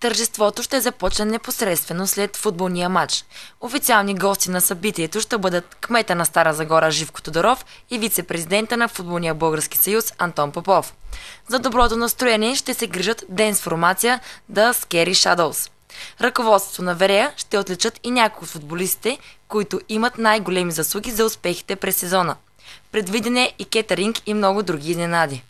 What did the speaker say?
Тържеството ще започне непосредствено след футболния матч. Официални гости на събитието ще бъдат кмета на Стара Загора Живко Тодоров и вице-президента на Футболния български съюз Антон Попов. За доброто настроение ще се грижат ден формация The Scary Shadows. Ръководството на Верея ще отличат и някои от футболистите, които имат най-големи заслуги за успехите през сезона. Предвиден е и кетеринг и много други изненади.